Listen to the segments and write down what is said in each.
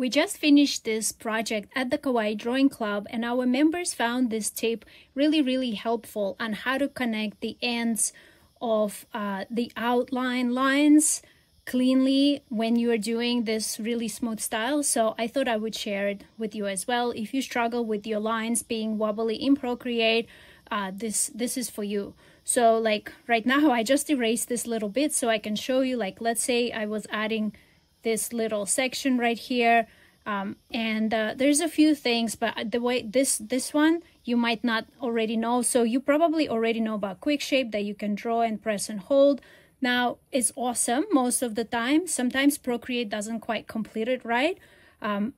We just finished this project at the Kawaii Drawing Club and our members found this tip really, really helpful on how to connect the ends of uh, the outline lines cleanly when you are doing this really smooth style. So I thought I would share it with you as well. If you struggle with your lines being wobbly in Procreate, uh, this this is for you. So like right now I just erased this little bit so I can show you like let's say I was adding this little section right here. Um, and uh, there's a few things but the way this this one you might not already know. So you probably already know about quick shape that you can draw and press and hold. Now it's awesome most of the time. Sometimes procreate doesn't quite complete it right? Um,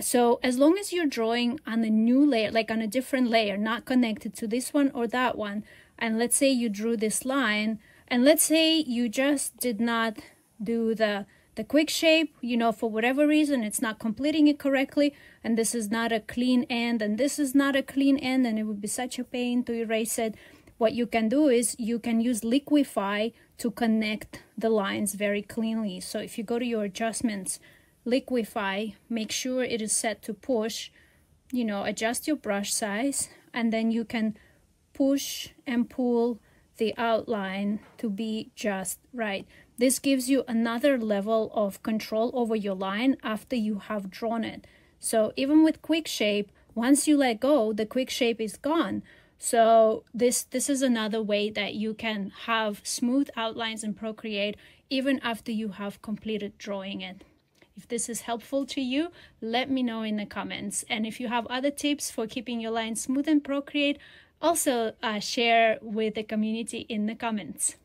so as long as you're drawing on a new layer like on a different layer not connected to this one or that one and let's say you drew this line and let's say you just did not do the the quick shape, you know, for whatever reason, it's not completing it correctly, and this is not a clean end, and this is not a clean end, and it would be such a pain to erase it. What you can do is you can use Liquify to connect the lines very cleanly. So if you go to your adjustments, Liquify, make sure it is set to push, you know, adjust your brush size, and then you can push and pull the outline to be just right. This gives you another level of control over your line after you have drawn it. So even with quick shape, once you let go, the quick shape is gone. So this this is another way that you can have smooth outlines in Procreate even after you have completed drawing it. If this is helpful to you, let me know in the comments. And if you have other tips for keeping your lines smooth in Procreate, also uh, share with the community in the comments.